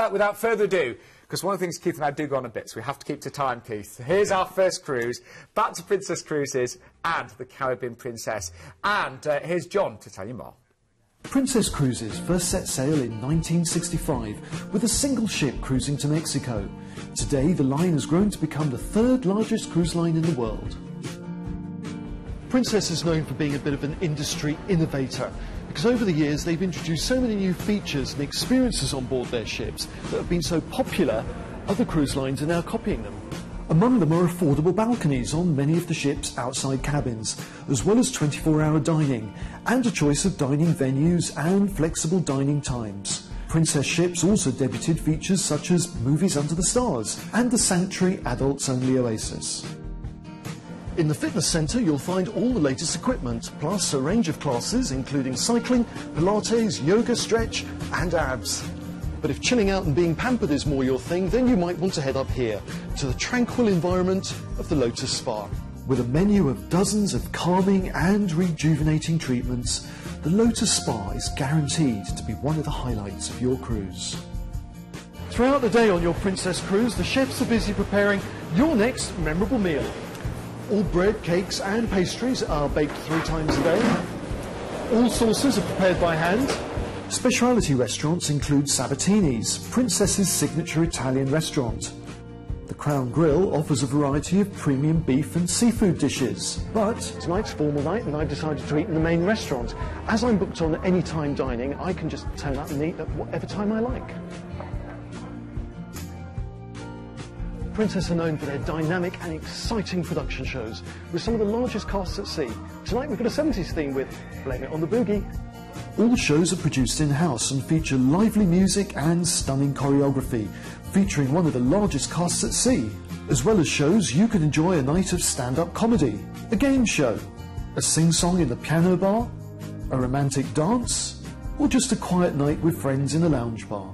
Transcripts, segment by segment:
but without further ado, because one of the things Keith and I do go on a bit, so we have to keep to time, Keith. Here's our first cruise, back to Princess Cruises and the Caribbean Princess. And uh, here's John to tell you more. Princess Cruises first set sail in 1965 with a single ship cruising to Mexico. Today, the line has grown to become the third largest cruise line in the world. Princess is known for being a bit of an industry innovator because over the years they've introduced so many new features and experiences on board their ships that have been so popular, other cruise lines are now copying them. Among them are affordable balconies on many of the ship's outside cabins, as well as 24-hour dining, and a choice of dining venues and flexible dining times. Princess ships also debuted features such as Movies Under the Stars and the Sanctuary Adults Only Oasis. In the fitness centre, you'll find all the latest equipment, plus a range of classes including cycling, Pilates, yoga, stretch, and abs. But if chilling out and being pampered is more your thing, then you might want to head up here to the tranquil environment of the Lotus Spa. With a menu of dozens of calming and rejuvenating treatments, the Lotus Spa is guaranteed to be one of the highlights of your cruise. Throughout the day on your Princess Cruise, the chefs are busy preparing your next memorable meal. All bread, cakes and pastries are baked three times a day. All sauces are prepared by hand. Specialty restaurants include Sabatini's, Princess's signature Italian restaurant. The Crown Grill offers a variety of premium beef and seafood dishes. But tonight's formal night and I've decided to eat in the main restaurant. As I'm booked on any time dining, I can just turn up and eat at whatever time I like. Princess are known for their dynamic and exciting production shows with some of the largest casts at sea. Tonight we've got a 70s theme with Blame It on the Boogie. All shows are produced in-house and feature lively music and stunning choreography, featuring one of the largest casts at sea. As well as shows, you can enjoy a night of stand-up comedy, a game show, a sing-song in the piano bar, a romantic dance, or just a quiet night with friends in a lounge bar.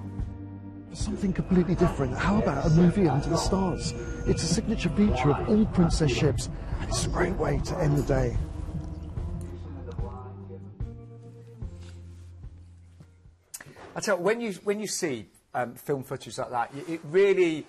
Something completely different. How about a movie under the stars? It's a signature feature of all Princess ships, and it's a great way to end the day. I tell you, when you when you see um, film footage like that, it really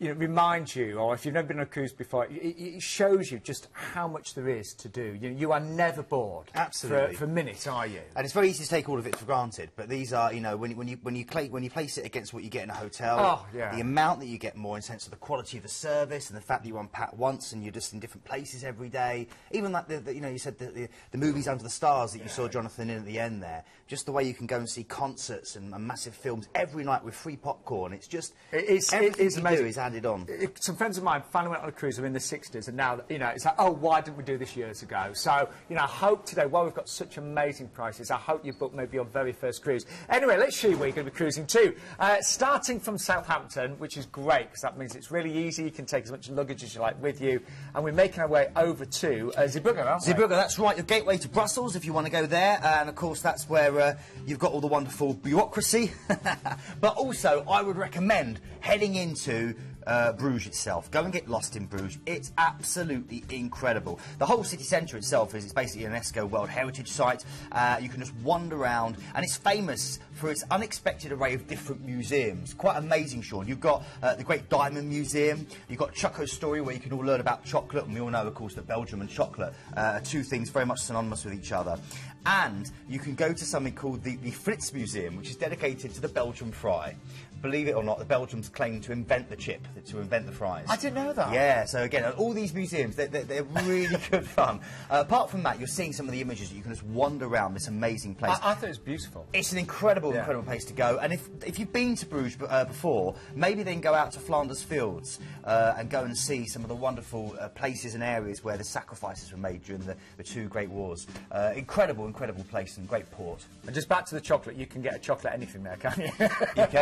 you know, reminds you, or if you've never been on a cruise before, it, it shows you just how much there is to do. You, you are never bored. Absolutely. For, for a minute, are you? And it's very easy to take all of it for granted, but these are, you know, when, you- when you when you play, when you place it against what you get in a hotel, Oh, yeah. the amount that you get more in sense of the quality of the service and the fact that you unpack once and you're just in different places every day. Even like the, the you know, you said the, the, the movies under the stars that you saw Jonathan in at the end there. Just the way you can go and see concerts and, and massive films every night with free popcorn. It's just It is, it is amazing. is added on. It- some friends of mine finally went on a cruise. In the 60s, and now you know it's like, oh, why didn't we do this years ago? So you know, I hope today, while we've got such amazing prices, I hope you book maybe your very first cruise. Anyway, let's see where you're going to be cruising to. Uh, starting from Southampton, which is great because that means it's really easy. You can take as much luggage as you like with you, and we're making our way over to uh, Zeebrugge, aren't we? Zeebrugge, that's right, your gateway to Brussels if you want to go there. And of course, that's where uh, you've got all the wonderful bureaucracy. but also, I would recommend heading into uh, Bruges itself. Go and get lost in Bruges. It's absolutely incredible. The whole city centre itself is it's basically an UNESCO World Heritage Site. Uh, you can just wander around, and it's famous for its unexpected array of different museums. Quite amazing, Sean. You've got uh, the Great Diamond Museum. You've got Choco's Story, where you can all learn about chocolate, and we all know, of course, that Belgium and chocolate uh, are two things very much synonymous with each other. And you can go to something called the, the Fritz Museum, which is dedicated to the Belgian fry. Believe it or not, the Belgians claim to invent the chip, to invent the fries. I didn't know that. Yeah, so again, all these museums, they're, they're, they're really good fun. Uh, apart from that, you're seeing some of the images that you can just wander around this amazing place. I, I thought it was beautiful. It's an incredible, Yeah. incredible place to go. And if, if you've been to Bruges uh, before, maybe then go out to Flanders Fields uh, and go and see some of the wonderful uh, places and areas where the sacrifices were made during the, the two great wars. Uh, incredible, incredible place and great port. And just back to the chocolate, you can get a chocolate anything there, can't you? You can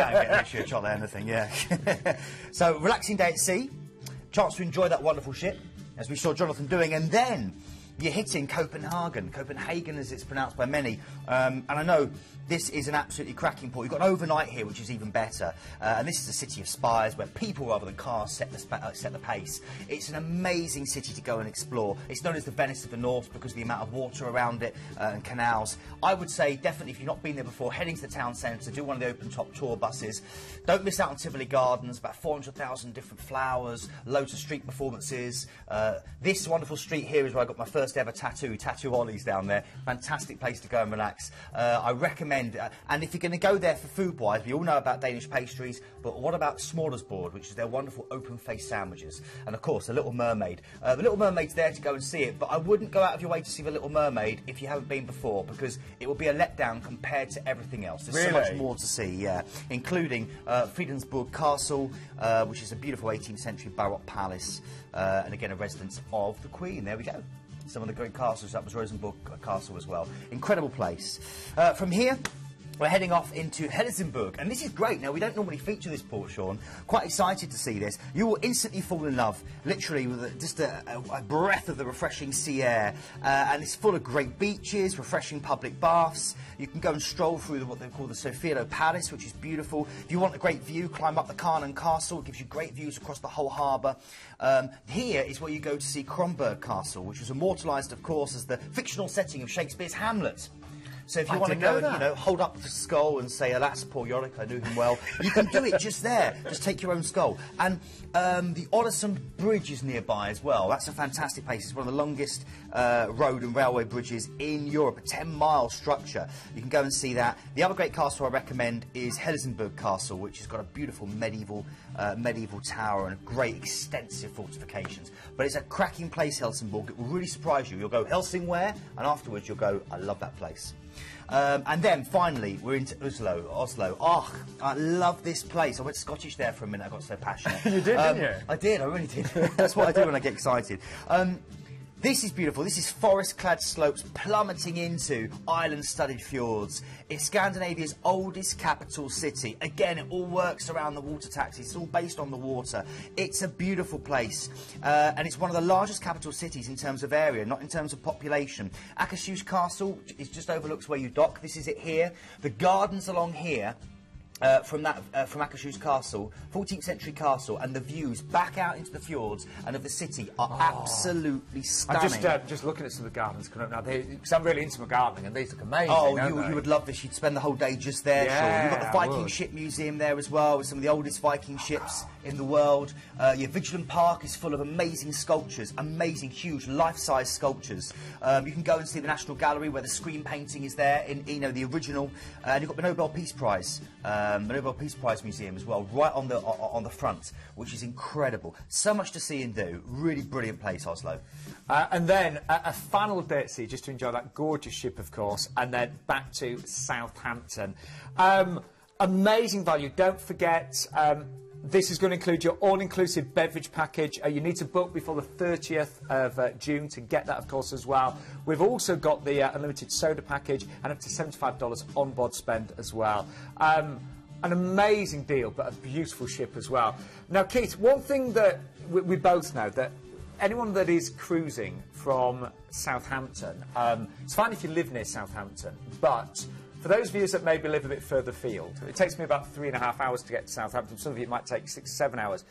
literally a chocolate anything, yeah. so, relaxing day at sea, chance to enjoy that wonderful ship, as we saw Jonathan doing, and then you're hitting Copenhagen, Copenhagen as it's pronounced by many. Um, and I know this is an absolutely cracking port. You've got an overnight here, which is even better. Uh, and this is a city of spires where people rather than cars set the, uh, set the pace. It's an amazing city to go and explore. It's known as the Venice of the North because of the amount of water around it uh, and canals. I would say definitely if you've not been there before, heading to the town centre, do one of the open top tour buses. Don't miss out on Tivoli Gardens, about 400,000 different flowers, loads of street performances. Uh, this wonderful street here is where I got my first ever tattoo, Tattoo Ollie's down there. Fantastic place to go and relax. Uh, I recommend, uh, and if you're going to go there for food wise, we all know about Danish pastries, but what about Smorgasbord, which is their wonderful open faced sandwiches? And of course, The Little Mermaid. Uh, the Little Mermaid's there to go and see it, but I wouldn't go out of your way to see The Little Mermaid if you haven't been before, because it will be a letdown compared to everything else. There's so much more to see, yeah, including uh, Fredensborg Castle, uh, which is a beautiful 18th century Baroque palace, uh, and again a residence of the Queen. There we go. Some of the great castles. That was Rosenborg Castle as well. Incredible place. Uh, from here. We're heading off into Helsingborg, and this is great. Now, we don't normally feature this port, Sean. Quite excited to see this. You will instantly fall in love, literally, with just a, a, breath of the refreshing sea air. Uh, and it's full of great beaches, refreshing public baths. You can go and stroll through the, what they call the Sofiero Palace, which is beautiful. If you want a great view, climb up the Kärnan Castle. It gives you great views across the whole harbour. Um, here is where you go to see Kronborg Castle, which was immortalised, of course, as the fictional setting of Shakespeare's Hamlet. So if you I want to go know and, you know, hold up the skull and say, alas, poor Yorick, I knew him well, you can do it just there. Just take your own skull. And um, the Øresund Bridge is nearby as well. That's a fantastic place. It's one of the longest uh, road and railway bridges in Europe, a 10-mile structure. You can go and see that. The other great castle I recommend is Helsingborg Castle, which has got a beautiful medieval uh, medieval tower and great extensive fortifications. But it's a cracking place, Helsingborg. It will really surprise you. You'll go Helsingware, and afterwards you'll go, I love that place. Um, and then finally, we're into Oslo. Oslo. Oh, I love this place. I went Scottish there for a minute. I got so passionate. You did, Um, didn't you? I did. I really did. That's what I do when I get excited. Um, this is beautiful. This is forest-clad slopes plummeting into island-studded fjords. It's Scandinavia's oldest capital city. Again, it all works around the water taxis. It's all based on the water. It's a beautiful place, uh, and it's one of the largest capital cities in terms of area, not in terms of population. Akershus Castle is just overlooks where you dock. This is it here. The gardens along here uh, from that uh, from Akershus Castle, 14th century castle, and the views back out into the fjords and of the city are absolutely stunning. I'm just, uh, just looking at some of the gardens coming up now, because I'm really into my gardening, and these look amazing. Oh, you, you would love this. You'd spend the whole day just there, Sean. You've got the Viking. Ship Museum there as well, with some of the oldest Viking ships in the world. Uh, your Vigeland Park is full of amazing sculptures, amazing, huge, life-size sculptures. Um, you can go and see the National Gallery where the Scream painting is there, in you know the original. Uh, and you've got the Nobel Peace Prize, um, the Nobel Peace Prize Museum as well, right on the on the front, which is incredible. So much to see and do. Really brilliant place, Oslo. Uh, and then a, a final sea, just to enjoy that gorgeous ship, of course, and then back to Southampton. Um, amazing value. Don't forget. Um, this is going to include your all-inclusive beverage package. Uh, you need to book before the 30th of uh, June to get that, of course, as well. We've also got the uh, unlimited soda package and up to $75 on-board spend as well. Um, an amazing deal, but a beautiful ship as well. Now, Keith, one thing that we, we both know that anyone that is cruising from Southampton, um, it's fine if you live near Southampton, but for those viewers that maybe live a bit further afield, it takes me about three and a half hours to get to Southampton. Some of you it might take six, seven hours.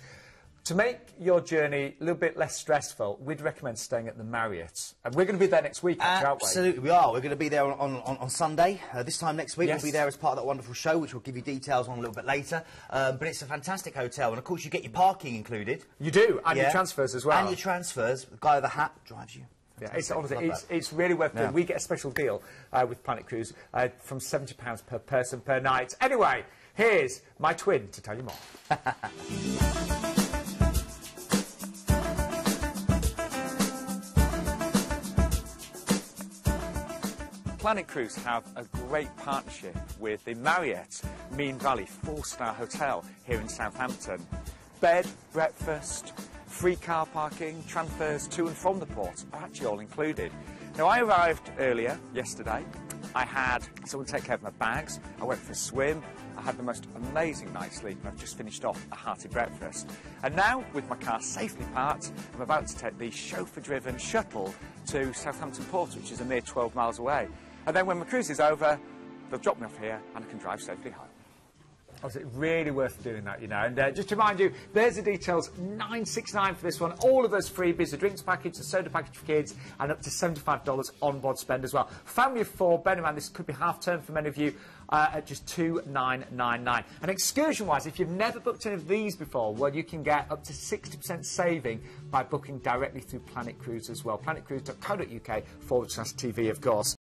To make your journey a little bit less stressful, we'd recommend staying at the Marriott. And we're going to be there next week, actually, aren't we? Absolutely, we are. We're going to be there on, on, on, Sunday. Uh, this time next week, Yes. we'll be there as part of that wonderful show, which we'll give you details on a little bit later. Um, but it's a fantastic hotel, and of course, you get your parking included. You do, and your transfers as well. And your transfers. The guy with the hat drives you. Yeah, it's, honestly, it's, it's really worth Yeah. it. We get a special deal uh, with Planet Cruise uh, from £70 per person per night. Anyway, here's my twin to tell you more. Planet Cruise have a great partnership with the Marriott Meon Valley four-star hotel here in Southampton. Bed, breakfast, free car parking, transfers to and from the port are actually all included. Now I arrived earlier yesterday I had someone take care of my bags. I went for a swim. I had the most amazing night's sleep, and I've just finished off a hearty breakfast. And now, with my car safely parked, I'm about to take the chauffeur-driven shuttle to Southampton Port, which is a mere 12 miles away. And then when my cruise is over, they'll drop me off here, and I can drive safely home. Was it really worth doing that, you know? And uh, just to remind you, there's the details, 969 for this one. All of those freebies, the drinks package, the soda package for kids, and up to $75 on-board spend as well. Family of four, bear in mind this could be half-term for many of you, uh, at just 2999 And excursion-wise, if you've never booked any of these before, well, you can get up to 60% saving by booking directly through Planet Cruise as well. planetcruise.co.uk forward slash TV, of course.